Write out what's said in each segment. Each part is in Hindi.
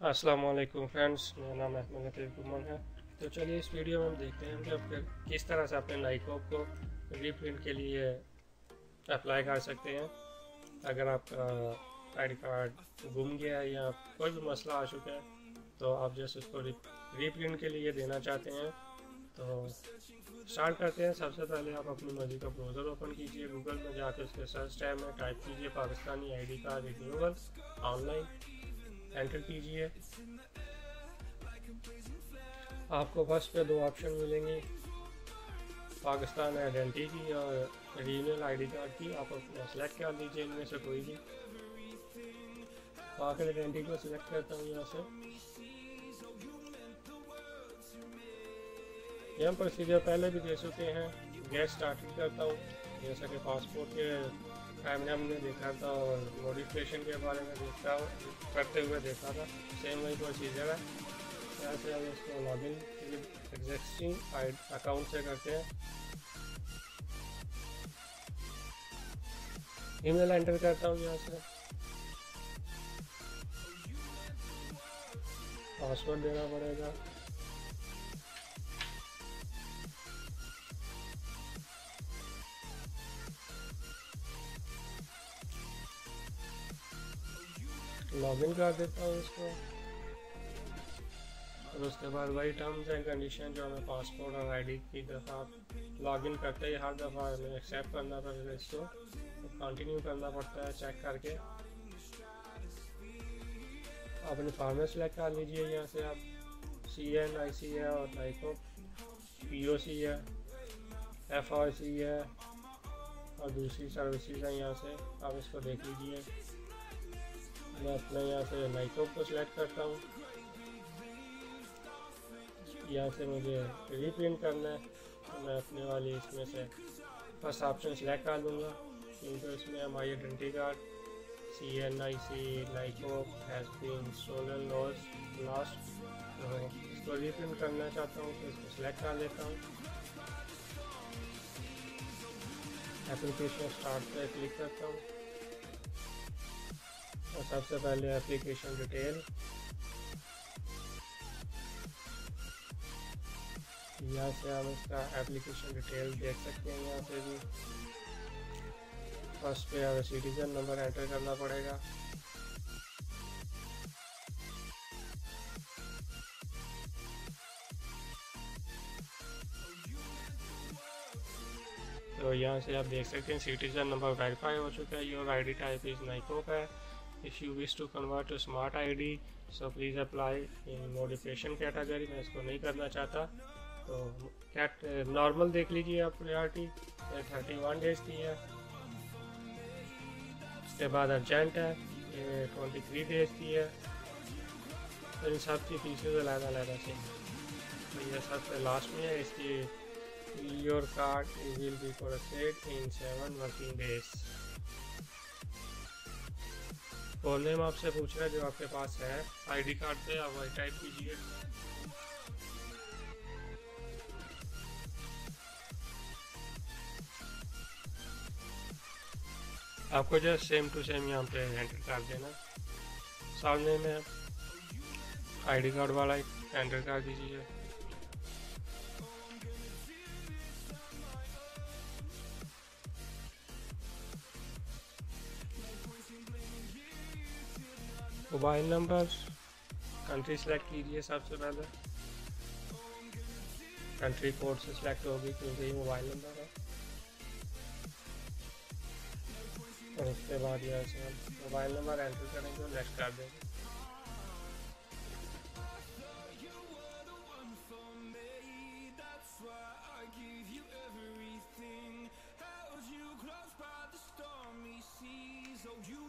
वालेकुम फ्रेंड्स मेरा नाम अहमद लतीफ़ गुमन है। तो चलिए इस वीडियो में हम देखते हैं कि आप किस तरह से अपने लाइकॉप को रीप्रिंट के लिए अप्लाई कर सकते हैं। अगर आपका आईडी कार्ड गुम गया है या कोई भी मसला आ चुका है तो आप जैसे उसको रीप्रिंट के लिए देना चाहते हैं। तो स्टार्ट करते हैं। सबसे पहले आप अपनी मर्ज़ी का ब्राउज़र ओपन कीजिए। गूगल में जाकर उसके सर्च टैब में टाइप कीजिए Pakistani ID card renewal online enter कीजिए। आपको फ़र्स्ट पे दो ऑप्शन मिलेंगे। पाकिस्तान आइडेंटिटी की और रीजनल आईडी कार्ड की। आप अपना सेलेक्ट कर दीजिए इनमें से कोई भी। पाक आइडेंटिटी को सिलेक्ट करता हूँ यहाँ से। यहाँ प्रोसीजर पहले भी दे चुके हैं। गैस स्टार्टिंग करता हूँ। जैसा कि पासपोर्ट के टाइम में हमने देखा था और मॉडिफिकेशन के बारे में देखा करते हुए देखा था। सेम वही प्रोसीजर है। यहाँ से हम इसको लॉगिन एग्जिस्टिंग अकाउंट से करते हैं। ईमेल एंटर करता हूँ यहाँ से। पासवर्ड देना पड़ेगा। लॉगिन कर देता हूँ इसको। और उसके बाद वही टर्म्स एंड कंडीशन जो हमें पासपोर्ट और आईडी की दफ़ा लॉगिन करते ही हर दफ़ा हमें एक्सेप्ट करना पड़ेगा इसको। तो कंटिन्यू करना पड़ता है चेक करके। अपनी फार्मेट सेलेक्ट कर लीजिए यहाँ से आप। सी एन आई सी है और टाइको पी ओ सी है एफ़ आर सी है और दूसरी सर्विसेज़ हैं यहाँ से। आप इसको देख लीजिए। मैं अपने यहाँ से नाइको को सिलेक्ट करता हूँ। यहाँ से मुझे रीप्रिंट करना है। तो मैं अपने वाली इसमें से फ़र्स्ट ऑप्शन सेलेक्ट कर लूँगा क्योंकि इसमें हमारी identity card C N I C Naiko has been solar loss last तो इसको रीप्रिंट करना चाहता हूँ तो इसको सिलेक्ट कर लेता हूँ। एप्लीकेशन स्टार्ट पर क्लिक करता हूँ। और सबसे पहले एप्लीकेशन डिटेल यहाँ से हम इसका एप्लीकेशन डिटेल देख सकते हैं, यहाँ से भी। फ़र्स्ट पे हमें सिटीजन नंबर एंटर करना पड़ेगा। तो यहाँ से आप देख सकते हैं सिटीजन नंबर वेरीफाई हो चुका है your ID type is NICOP है। If you wish to convert to smart id so please apply in modification category. मैं इसको नहीं करना चाहता। तो कैट नॉर्मल देख लीजिए आप प्रायोरिटी थर्टी वन डेज़ की है। उसके बाद अर्जेंट है। ये ट्वेंटी थ्री डेज़ की है। तो इन सब की पीछे अलग अलग चाहिए तो ये सबसे लास्ट में है। इसकी your card will be processed in seven working days phone name आपसे पूछ रहा है जो आपके पास है। आईडी कार्ड पे आप वही टाइप कीजिए। आपको जो सेम टू सेम यहाँ पे एंटर कर देना सामने में आईडी कार्ड वाला एंटर कर दीजिए। मोबाइल नंबर कंट्री सेलेक्ट कीजिए सबसे पहले। कंट्री कोड से सिलेक्ट होगी, क्योंकि मोबाइल नंबर है। और उसके बाद यहाँ मोबाइल नंबर एंटर करेंगे और नेक्स्ट कर देंगे। You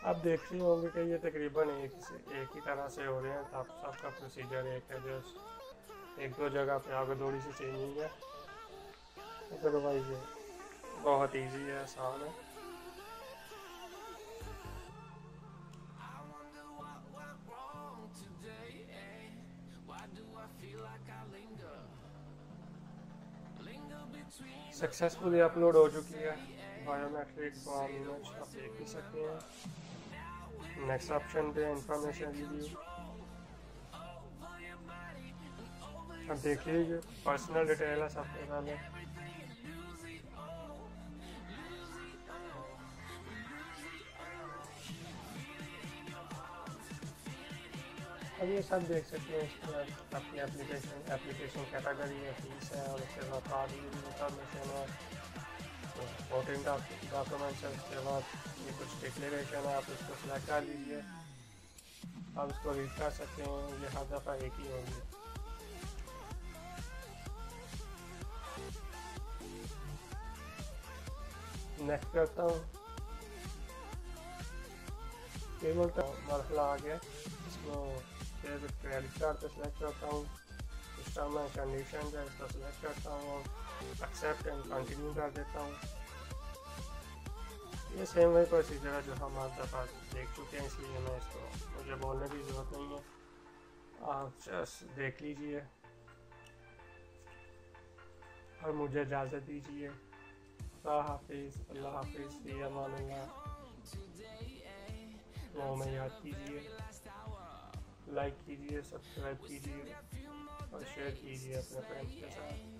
आप देख रहे होंगे कि ये तकरीबन एक एक ही तरह से हो रहे हैं। तब सबका प्रोसीजर एक है, जो एक दो जगह पे आगे थोड़ी सी चेंजिंग है। अदरवाइज़ ये बहुत इजी है, आसान है। सक्सेसफुली अपलोड हो चुकी है। बायोमेट्रिक फॉर्म आप देख ही सकते हैं। नेक्स्ट ऑप्शन पे इंफॉर्मेशन रिव्यू अब देख लीजिए पर्सनल डिटेल है सबसे पहले अब ये सब देख सकते हैं, इसके बाद अपनी एप्लीकेशन एप्लीकेशन कैटेगरी है फ़ीस है, और उसके बाद इंफॉर्मेशन है। इम्पोर्टेंट डॉक्यूमेंट्स है, उसके बाद ये कुछ डिक्लेरेशन है, आप इसको सिलेक्ट कर लीजिए। आप इसको रीड कर सकते हैं, ये हर दफ़ा एक ही होंगी। नेक्स्ट करता हूँ। पेमेंट का मरहला आ गया। इसको फिर क्रेडिट कार्ड पे सिलेक्ट करता हूँ। टर्म एंड कंडीशन है, इसको सिलेक्ट करता हूँ। एक्सेप्ट एंड कंटिन्यू कर देता हूँ। ये सेम वही प्रोसीजर है जो हम आपके पास देख चुके हैं, इसलिए मैं इसको, मुझे बोलने की ज़रूरत नहीं है। आप जस्ट देख लीजिए। और मुझे इजाज़त दीजिए। अल्लाह हाफिज़ अल्लाह हाफिज़ फ़ी अमान वो में याद कीजिए। लाइक कीजिए सब्सक्राइब कीजिए। और शेयर कीजिए अपने फ्रेंड्स के साथ।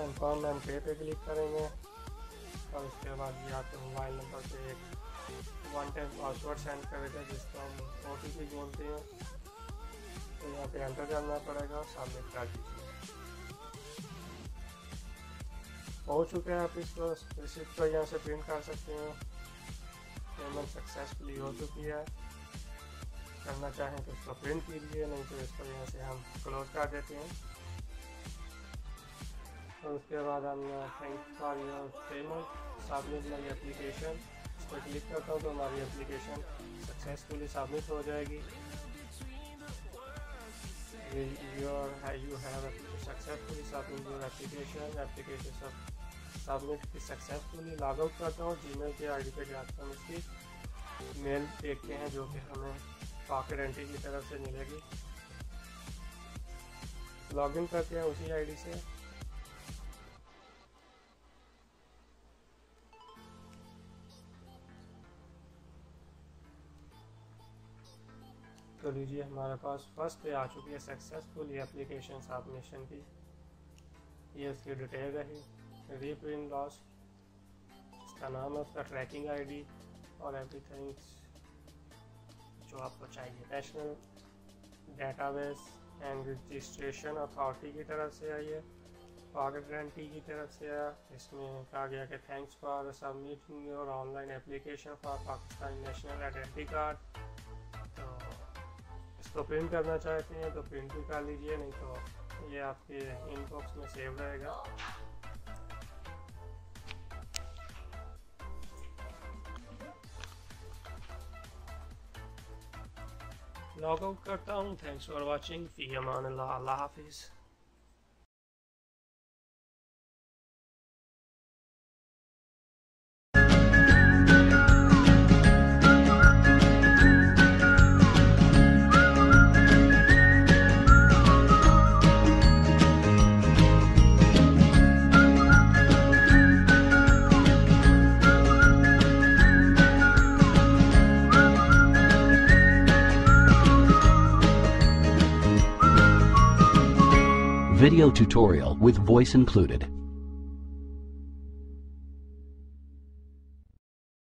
कंफर्म एंड पे पे क्लिक करेंगे। और उसके बाद ये आपके मोबाइल नंबर पे एक वन टाइम पासवर्ड सेंड करेगा जिसको हम ओ टी पी बोलते हैं। तो यहाँ पे एंटर करना पड़ेगा और सबमिट कर दीजिए। हो चुके हैं आप इसको रिसिप्ट को यहाँ से प्रिंट कर सकते हैं। पेमेंट सक्सेसफुली हो चुकी है। करना चाहें तो इसको प्रिंट कीजिए, नहीं तो इसको यहाँ से हम क्लोज कर देते हैं। और उसके बाद हम thank for your payment submit my application पर क्लिक करता हूँ तो हमारी एप्लीकेशन सक्सेसफुली सबमिट हो जाएगी। Your you have successfully submit your application application सब सबमिट की सक्सेसफुली लॉग आउट करता हूँ जी मेल की आई डी पे जाता हूँ इसकी। मेल देखते हैं जो कि हमें पॉकेट एंट्री की तरफ़ से मिलेगी। लॉगिन करते हैं उसी आईडी से। तो लीजिए, हमारे पास फ़र्स्ट पे आ चुकी है सक्सेसफुल ये एप्लीकेशन सबमिशन की। ये उसकी डिटेल रही रीप्रिंट लॉस इसका नाम है उसका ट्रैकिंग आईडी और एवरीथिंग जो आपको चाहिए। National database and registration authority की तरफ़ से आई है पॉकेट गारंटी की तरफ़ से आया इसमें कहा गया कि thanks for submitting your online application for Pakistan national identity card इसको प्रिंट करना चाहते हैं तो प्रिंट भी कर लीजिए, नहीं तो ये आपके इनबॉक्स में सेव रहेगा। लॉग आउट करता हूँ। थैंक्स फॉर वॉचिंग फ़ी अमान अल्लाह हाफिज़ video tutorial with voice included.